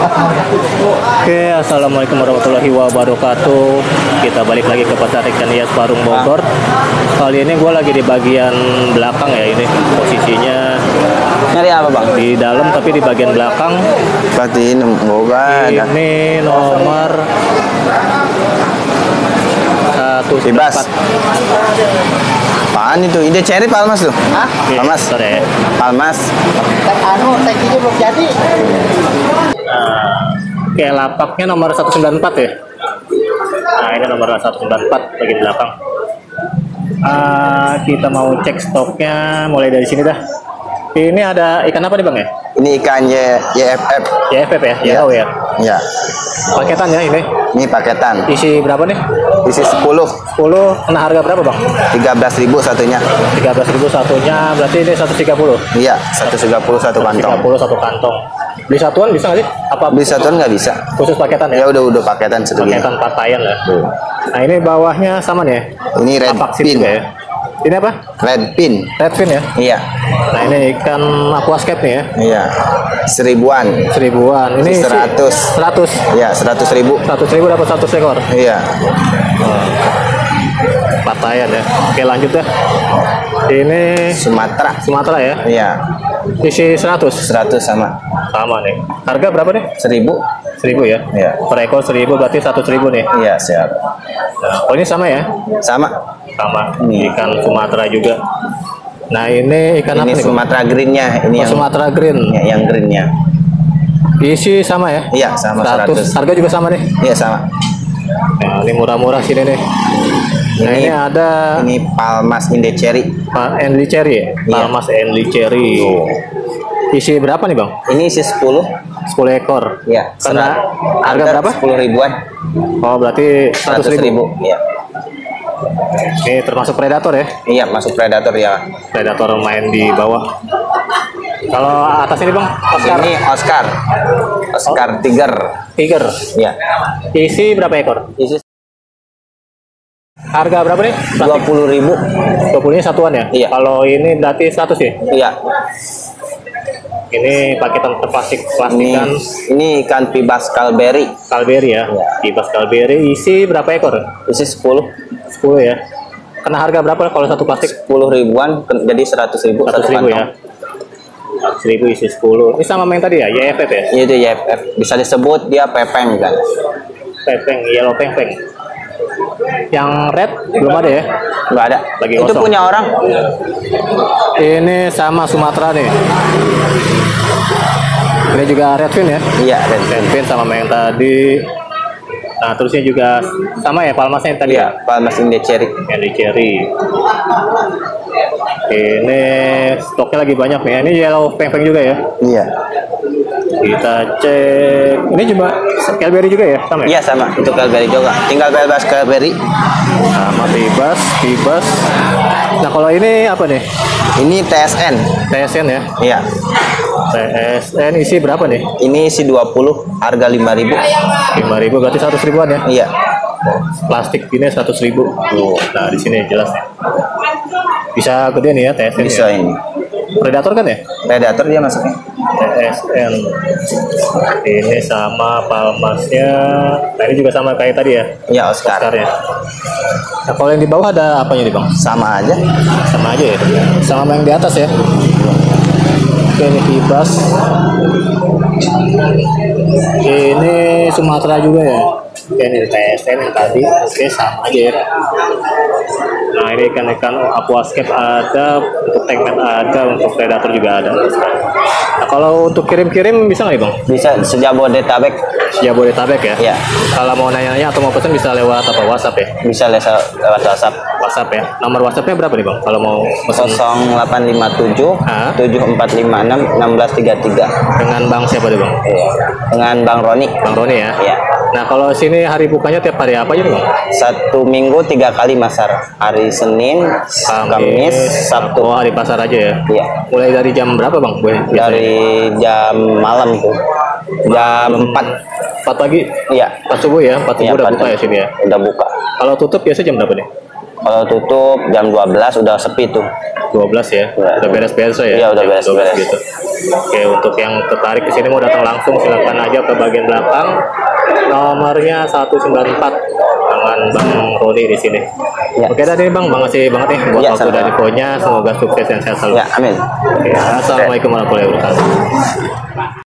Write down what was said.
Oke, assalamualaikum warahmatullahi wabarakatuh. Kita balik lagi ke pasar ikan hias Parung Bogor. Kali ini gue lagi di bagian belakang ya ini posisinya Nyari apa bang? di dalam tapi di bagian belakang. Berarti ini boga ada. Ini nomor satu Bebas. Apaan itu? Ide cherry palmas tuh? Hah? Palmas. Bentar ya. Palmas. Anu, tankinya belum jadi. Oke, lapaknya nomor 194 ya. Nah, ini nomor 194 bagian belakang. Ah, kita mau cek stoknya mulai dari sini dah. Ini ada ikan apa nih bang ya? Ini ikan Y YFF. YFF ya? Iya. Yellow ya? Ya. Paketan ya ini? Ini paketan. Isi berapa nih? Isi 10. 10, kena harga berapa bang? 13.000 satunya. 13.000 satunya, berarti ini 130. Iya, 130 satu kantong. 30 satu kantong. Beli satuan bisa nggak sih? Apa Beli satuan nggak bisa. khusus paketan Ya ya? udah udah paketan segini. Paketan pakaian lah. Nah ini bawahnya sama nih ya? Ini red pin. ya? Ini apa? Red pin. Redfin ya? Iya. Nah ini ikan aquascape nih ya? Iya. Seribuan. Seribuan. Ini Seratus. 100. Iya, 100 ribu. 100 ribu dapat satu ekor. Iya. Patayan ya. Oke lanjut ya. Ini Sumatera. Sumatera ya. Iya. Isi 100. 100 sama. Sama nih. Harga berapa nih? 1000. 1000 ya. Iya. Per ekor 1000 berarti 100 ribu nih. Iya, siap. Nah, oh ini sama ya? Sama. Sama. Ikan Sumatera juga. Nah ini ikan ini apa nih? Sumatera greennya, ini Oh, yang Sumatera Green. ya, yang greennya. Isi sama ya? Iya, sama 100. Harga juga sama nih. Iya, sama. Nah, ini murah-murah sini nih. Nah, ini, Ini- ada Ini Palmas Inde Cherry. Pak Enli Cherry ya? Iya. Palmas Enli Cherry. Isi berapa nih, Bang? Ini isi 10. 10 ekor. Iya. Kena harga berapa? 10 ribuan. Oh, berarti 100 100 ribu. ribu. Iya. Ini termasuk predator ya? Iya, masuk predator ya. Predator main di bawah. Kalau atas ini, Bang, Oscar Ini Oscar. Oscar Tiger. Tiger. Iya. Isi berapa ekor? Isi Harga berapa nih? 20 ribu. 20 nya satuan ya? Iya. Kalau ini berarti 100 ya? Iya. Ini paketan plastik Ini plastikan ini ikan pibas Calberry. Kalberi ya. Iya. Ibas Kalberi isi berapa ekor? Isi 10. 10 ya. Kena harga berapa kalau satu plastik? 10 ribuan jadi 100 ribu 100 satu ribu kantong. ya. 100 ribu isi 10. Ini sama yang tadi ya, YFF ya? Ini tuh YFF. Bisa disebut dia pepeng kan. Pempeng, yellow pempeng. Yang red belum ada ya? Enggak ada. Lagi Itu punya orang. Ini sama Sumatera nih. Ini juga redfin ya? Iya, dan Redfin sama yang tadi. Nah, terusnya juga sama ya palmasnya yang tadi Iya, ya? Palmas Inde Cherry. Di cherry. Ini stoknya lagi banyak nih. Ini yellow pempeng juga ya? Iya. Kita cek. Ini cuma Calberry juga ya? Sama ya? Iya sama, itu Calberry juga. Tinggal bebas Calberry. Sama bebas, bebas. Nah kalau ini apa nih? Ini TSN. TSN ya? Iya. TSN isi berapa nih? Ini isi 20, harga 5000. 5000 berarti 100 ribuan ya? Iya. Plastik ini 100 ribu. Nah di sini jelas nih. Bisa gede nih ya TSN Bisa ya? ini. Predator kan ya? Predator dia masuknya. TSN. Ini sama palmasnya. Nah ini juga sama kayak tadi ya? Iya, Oscar. Oscar ya. Nah kalau yang di bawah ada apanya nih bang? Sama aja. sama aja ya sama yang di atas ya ini kibas. Ini Sumatera juga ya? Ini TSN yang tadi. Oke sama aja ya. Nah ini ikan-ikan aquascape ada untuk tankman ada untuk predator juga ada. Nah kalau untuk kirim-kirim bisa nggak nih bang? Bisa sejabodetabek. Jabodetabek ya Iya. kalau mau nanya-nanya atau mau pesan bisa lewat apa WhatsApp ya Bisa lewat WhatsApp. WhatsApp ya nomor WhatsAppnya berapa nih bang kalau mau pesan 0857 Hah? 7456 1633. dengan bang siapa nih bang Iya. Dengan Bang Roni. Bang Roni ya. Iya. Nah kalau sini hari bukanya tiap hari apa aja nih bang? Satu minggu tiga kali masar. Hari Senin, Kamis, Sabtu. Oh hari pasar aja ya. Iya. Mulai dari jam berapa bang? Biasanya? Dari jam malam tuh. Jam 4. 4 pagi. Iya. 4 subuh ya. 4 subuh Iya, udah Pak. buka ya sini ya. Udah buka. Kalau tutup biasa jam berapa nih? Kalau tutup jam 12 udah sepi tuh. 12 ya. Iya. Udah beres-beres ya. Iya, udah Jam 12 beres-beres. Gitu. Oke, untuk yang tertarik ke sini mau datang langsung silakan aja ke bagian belakang. Nomornya 194 dengan Bang Roni di sini. Ya. Oke tadi Bang, makasih banget nih buat Ya, waktu dan infonya. Semoga sukses dan sehat selalu. Ya, amin. Oke, Assalamualaikum warahmatullahi wabarakatuh.